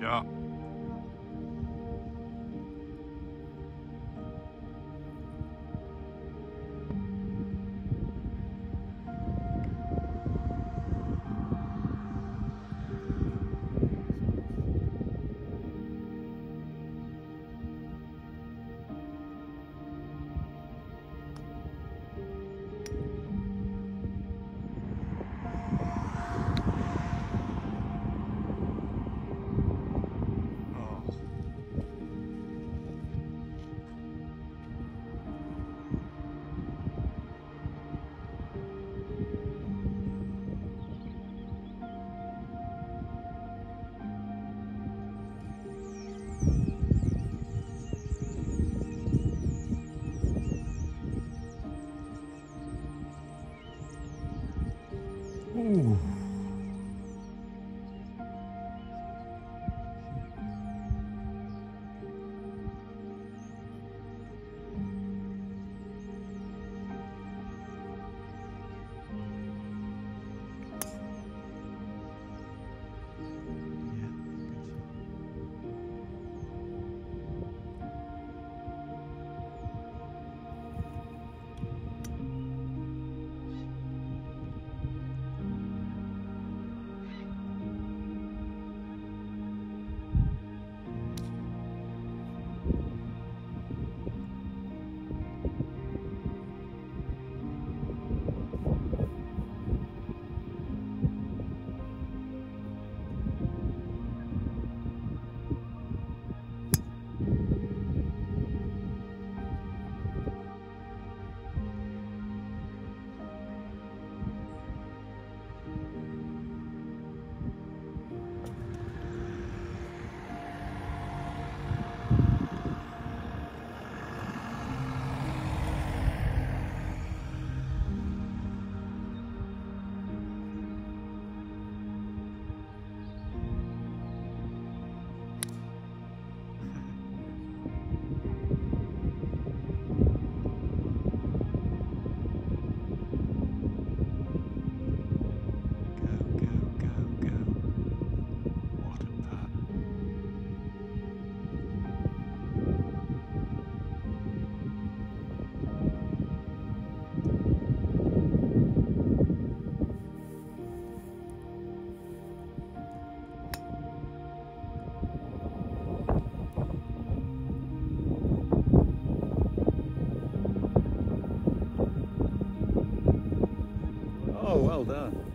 Ciao. Oh, well done.